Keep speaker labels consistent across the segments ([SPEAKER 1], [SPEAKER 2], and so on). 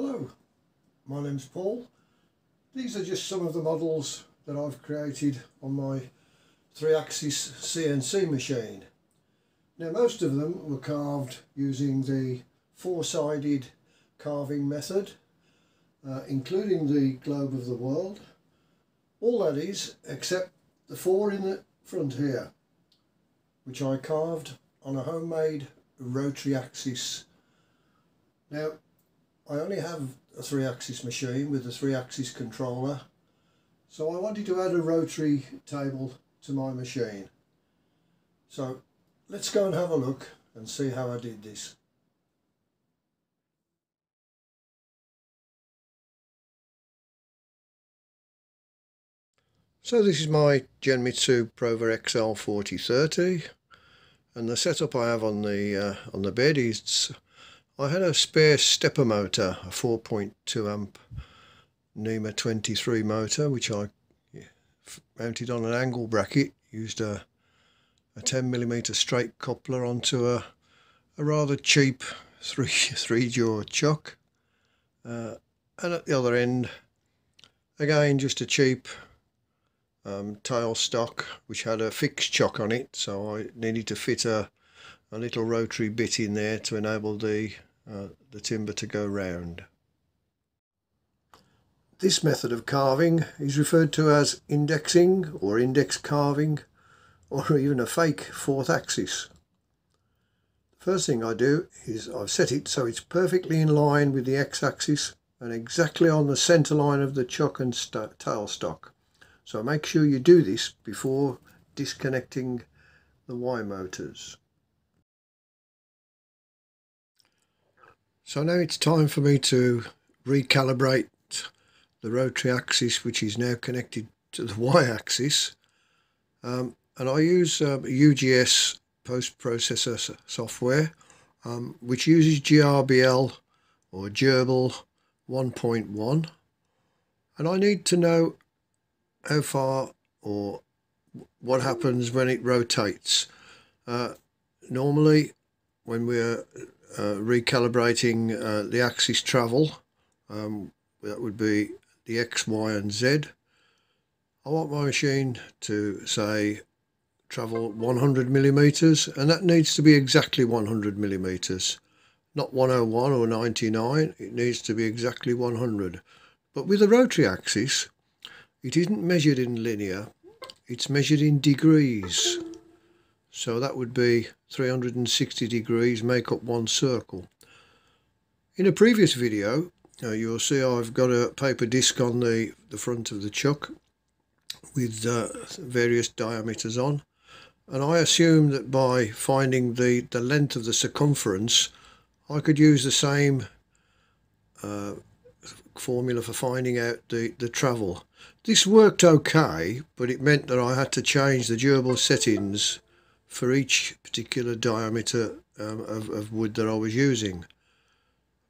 [SPEAKER 1] Hello, my name's Paul. These are just some of the models that I've created on my three-axis CNC machine. Now most of them were carved using the four-sided carving method, uh, including the globe of the world. All that is, except the four in the front here, which I carved on a homemade rotary axis. Now I only have a three axis machine with a three axis controller so I wanted to add a rotary table to my machine. So let's go and have a look and see how I did this. So this is my Genmitsu Prover XL 4030 and the setup I have on the uh, on the bed is I had a spare stepper motor, a 4.2 amp NEMA 23 motor, which I mounted on an angle bracket, used a, a 10 millimeter straight coupler onto a, a rather cheap three, three jaw chuck. Uh, and at the other end, again, just a cheap um, tail stock, which had a fixed chuck on it. So I needed to fit a, a little rotary bit in there to enable the uh, the timber to go round. This method of carving is referred to as indexing or index carving or even a fake fourth axis. First thing I do is I've set it so it's perfectly in line with the x-axis and exactly on the centre line of the chuck and st tail stock. So make sure you do this before disconnecting the Y motors. So now it's time for me to recalibrate the rotary axis which is now connected to the y-axis um, and I use uh, UGS post-processor software um, which uses GRBL or Gerbil 1.1 and I need to know how far or what happens when it rotates. Uh, normally when we're recalibrating uh, the axis travel. Um, that would be the X, Y and Z. I want my machine to say travel 100 millimeters and that needs to be exactly 100 millimeters not 101 or 99 it needs to be exactly 100 but with a rotary axis it isn't measured in linear it's measured in degrees so that would be 360 degrees make up one circle. In a previous video uh, you'll see I've got a paper disc on the the front of the chuck with uh, various diameters on. And I assume that by finding the the length of the circumference I could use the same uh, formula for finding out the the travel. This worked okay but it meant that I had to change the gerbil settings for each particular diameter um, of, of, wood that I was using.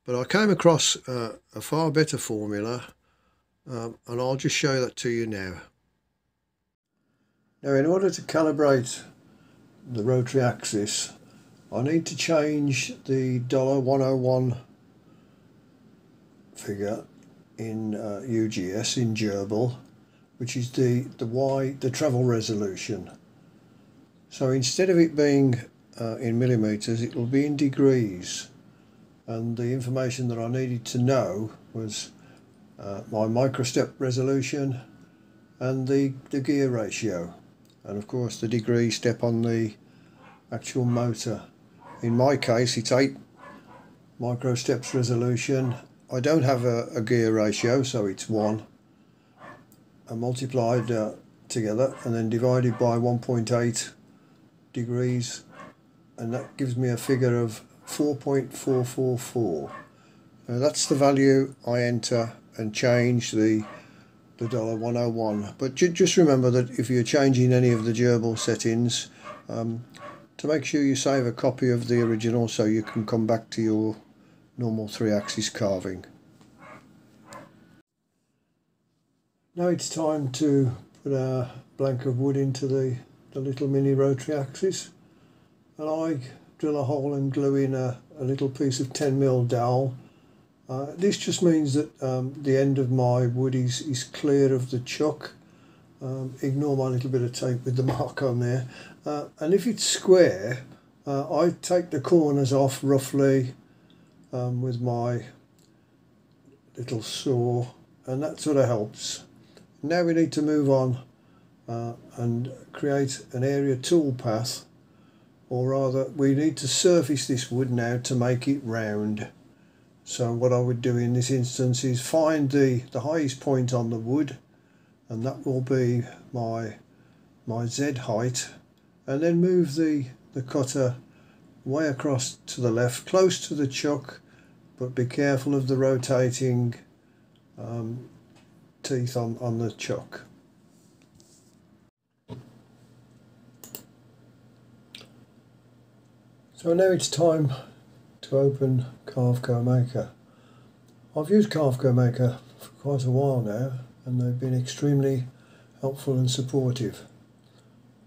[SPEAKER 1] But I came across uh, a far better formula um, and I'll just show that to you now. Now in order to calibrate the rotary axis I need to change the dollar $101 figure in uh, UGS in Gerbil which is the the Y the travel resolution so instead of it being uh, in millimeters, it will be in degrees. And the information that I needed to know was uh, my microstep resolution and the, the gear ratio. And of course the degree step on the actual motor. In my case it's 8 microsteps resolution. I don't have a, a gear ratio so it's 1. I multiplied uh, together and then divided by 1.8 degrees and that gives me a figure of 4.444 now that's the value I enter and change the the dollar 101 but ju just remember that if you're changing any of the gerbil settings um, to make sure you save a copy of the original so you can come back to your normal three axis carving. Now it's time to put a blank of wood into the the little mini rotary axis and I drill a hole and glue in a, a little piece of 10 mil dowel Uh, this just means that um, the end of my wood is, is clear of the chuck. Um, ignore my little bit of tape with the mark on there. Uh, and if it's square, uh, I take the corners off roughly um, with my little saw and that sort of helps. Now we need to move on uh, and create an area toolpath or rather we need to surface this wood now to make it round. So what I would do in this instance is find the, the highest point on the wood and that will be my my Z height and then move the, the cutter way across to the left close to the chuck but be careful of the rotating um, teeth on, on the chuck. So now it's time to open Carveco Maker. I've used Carveco Maker for quite a while now and they've been extremely helpful and supportive.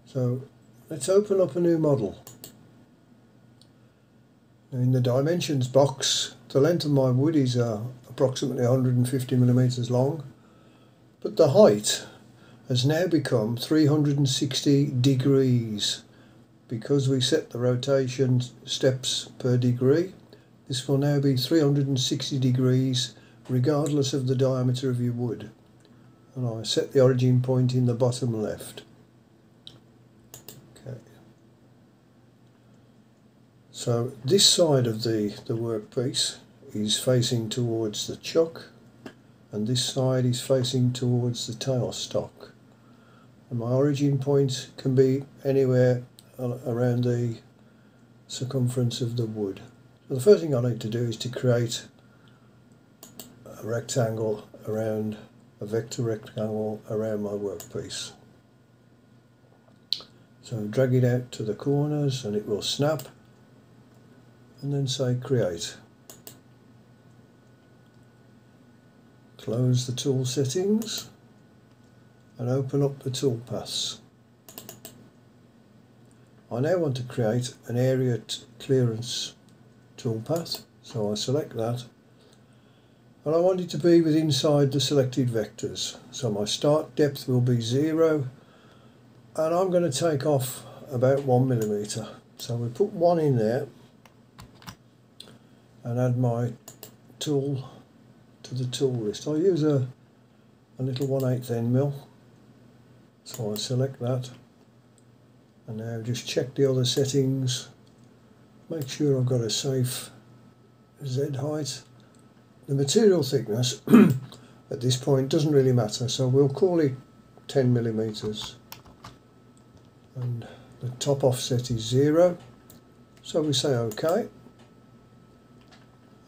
[SPEAKER 1] So let's open up a new model. In the dimensions box the length of my wood is uh, approximately 150 millimeters long, but the height has now become 360 degrees. Because we set the rotation steps per degree, this will now be 360 degrees regardless of the diameter of your wood. And I set the origin point in the bottom left. Okay. So this side of the, the workpiece is facing towards the chuck and this side is facing towards the tailstock. And my origin point can be anywhere around the circumference of the wood. So the first thing I need to do is to create a rectangle around, a vector rectangle around my workpiece. So drag it out to the corners and it will snap and then say create. Close the tool settings and open up the toolpaths. I now want to create an area clearance toolpath so I select that. And I want it to be with inside the selected vectors. So my start depth will be zero and I'm going to take off about one millimeter. So we put one in there and add my tool to the tool list. I use a, a little 1 8 end mill, so I select that and now just check the other settings, make sure I've got a safe Z height. The material thickness at this point doesn't really matter, so we'll call it 10 millimeters. And the top offset is zero. So we say OK.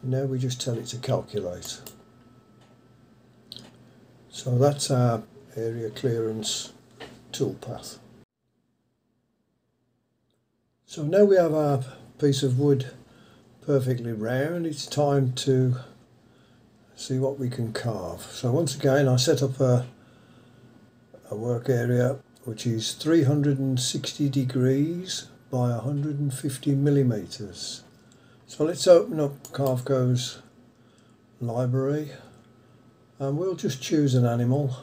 [SPEAKER 1] Now we just tell it to calculate. So that's our area clearance toolpath. So now we have our piece of wood perfectly round, it's time to see what we can carve. So once again I set up a, a work area which is 360 degrees by 150 millimeters. So let's open up Carveco's library and we'll just choose an animal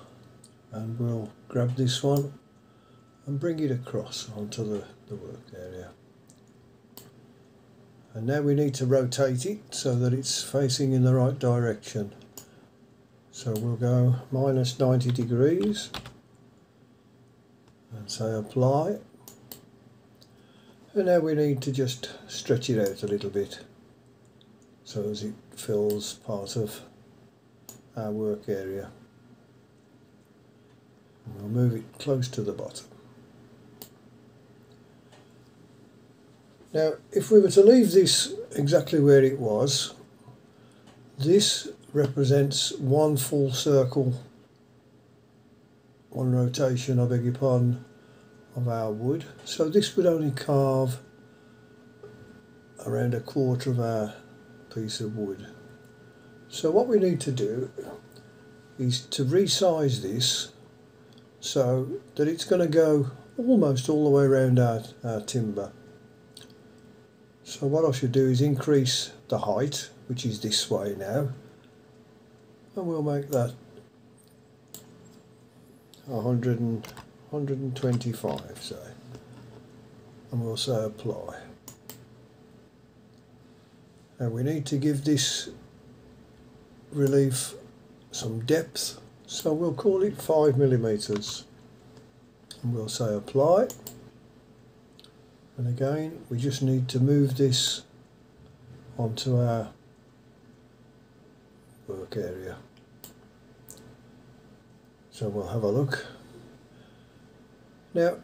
[SPEAKER 1] and we'll grab this one and bring it across onto the, the work area and now we need to rotate it so that it's facing in the right direction so we'll go minus 90 degrees and say apply and now we need to just stretch it out a little bit so as it fills part of our work area. And we'll move it close to the bottom. Now if we were to leave this exactly where it was, this represents one full circle, one rotation, I beg your pardon, of our wood. So this would only carve around a quarter of our piece of wood. So what we need to do is to resize this so that it's going to go almost all the way around our, our timber. So what I should do is increase the height which is this way now and we'll make that 100 and, 125 say and we'll say apply. Now we need to give this relief some depth so we'll call it 5 millimeters and we'll say apply and again we just need to move this onto our work area. So we'll have a look. Now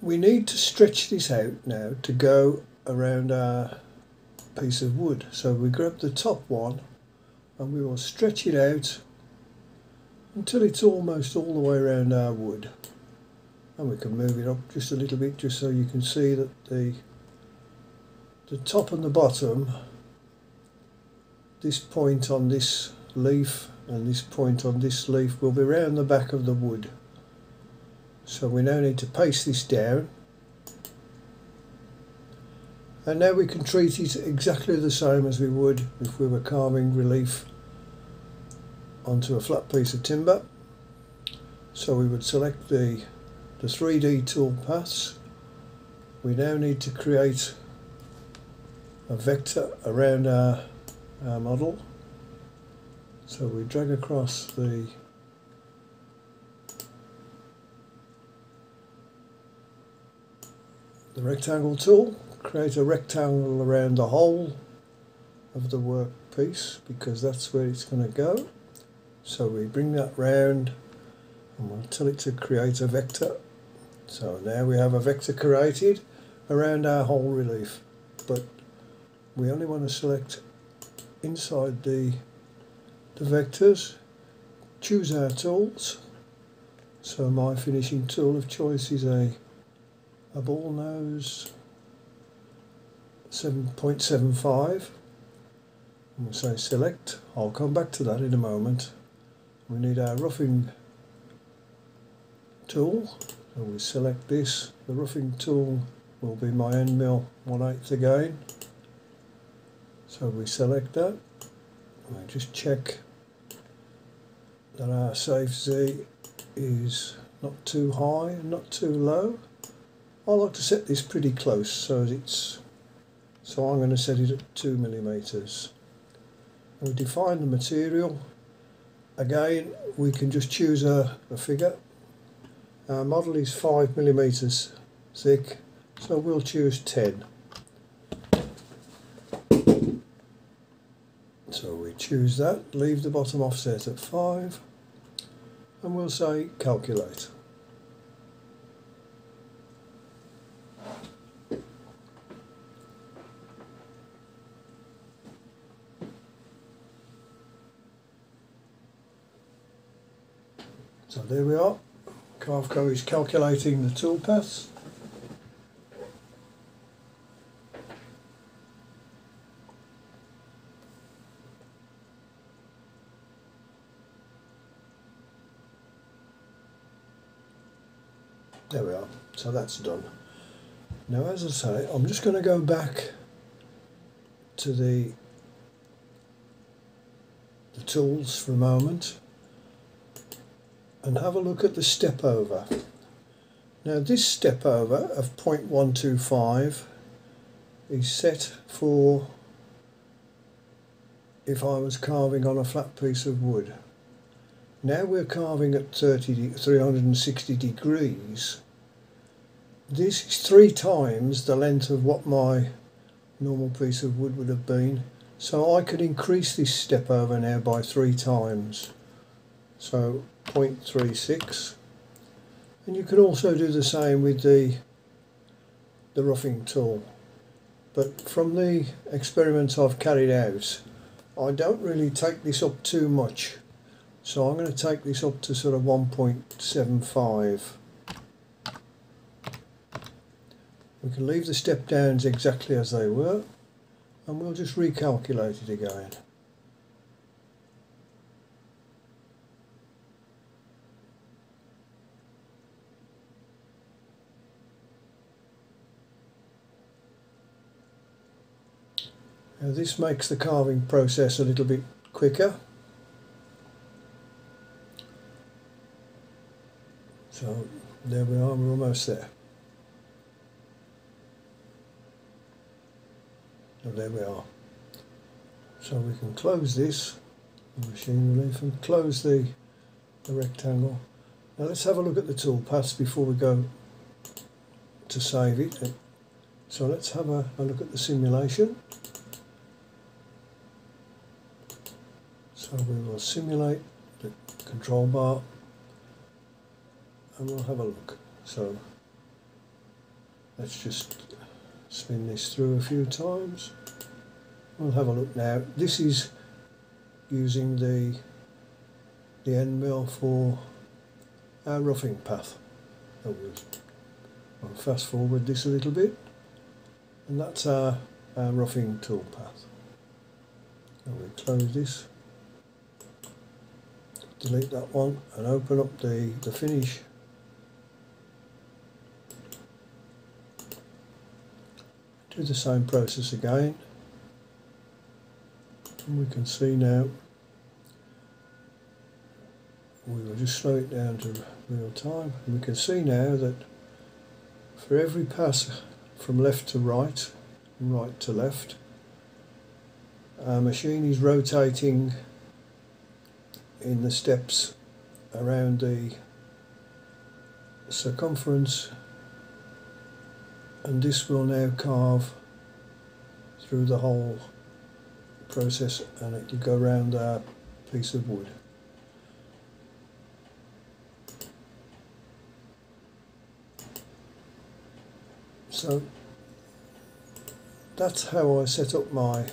[SPEAKER 1] we need to stretch this out now to go around our piece of wood. So we grab the top one and we will stretch it out until it's almost all the way around our wood and we can move it up just a little bit just so you can see that the the top and the bottom this point on this leaf and this point on this leaf will be round the back of the wood. So we now need to paste this down. And now we can treat it exactly the same as we would if we were carving relief onto a flat piece of timber. So we would select the the 3D tool paths, we now need to create a vector around our, our model. So we drag across the the rectangle tool, create a rectangle around the whole of the workpiece because that's where it's going to go. So we bring that round and we'll tell it to create a vector so now we have a vector created around our whole relief, but we only want to select inside the, the vectors, choose our tools. So my finishing tool of choice is a, a ball nose 7.75 we'll say select, I'll come back to that in a moment. We need our roughing tool so we select this, the roughing tool will be my end mill 1 8 again. So we select that, we just check that our safe Z is not too high and not too low. I like to set this pretty close so it's so I'm going to set it at 2 millimeters. we define the material. Again we can just choose a, a figure our model is 5 millimeters thick, so we'll choose 10. So we choose that, leave the bottom offset at 5, and we'll say calculate. So there we are. Carveco is calculating the toolpaths. There we are, so that's done. Now as I say, I'm just going to go back to the, the tools for a moment and have a look at the step over. Now this step over of 0.125 is set for if I was carving on a flat piece of wood. Now we're carving at 30, 360 degrees. This is three times the length of what my normal piece of wood would have been. So I could increase this step over now by three times. So 0.36 and you can also do the same with the the roughing tool. But from the experiments I've carried out I don't really take this up too much. So I'm going to take this up to sort of 1.75 we can leave the step downs exactly as they were and we'll just recalculate it again Now this makes the carving process a little bit quicker. So there we are, we're almost there. And there we are. So we can close this, machine relief, and close the, the rectangle. Now let's have a look at the toolpaths before we go to save it. So let's have a, a look at the simulation. So we will simulate the control bar and we'll have a look. So let's just spin this through a few times. We'll have a look now. This is using the the end mill for our roughing path. I'll fast forward this a little bit and that's our, our roughing tool path. And we close this, delete that one and open up the, the finish. Do the same process again. And we can see now we will just slow it down to real time. And we can see now that for every pass from left to right and right to left our machine is rotating in the steps around the circumference and this will now carve through the whole process and it will go around our piece of wood. So that's how I set up my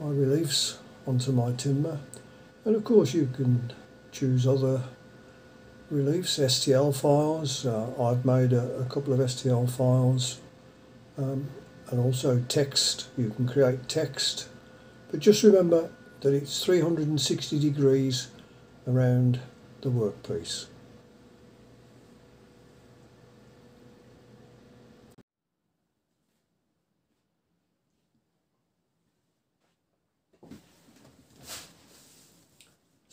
[SPEAKER 1] my reliefs onto my timber and of course you can choose other reliefs, STL files. Uh, I've made a, a, couple of STL files um, and also text. You can create text, but just remember that it's 360 degrees around the workpiece.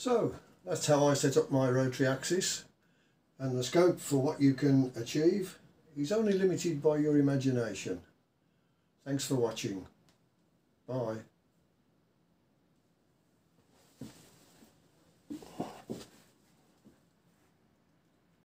[SPEAKER 1] So that's how I set up my rotary axis and the scope for what you can achieve is only limited by your imagination. Thanks for watching. Bye.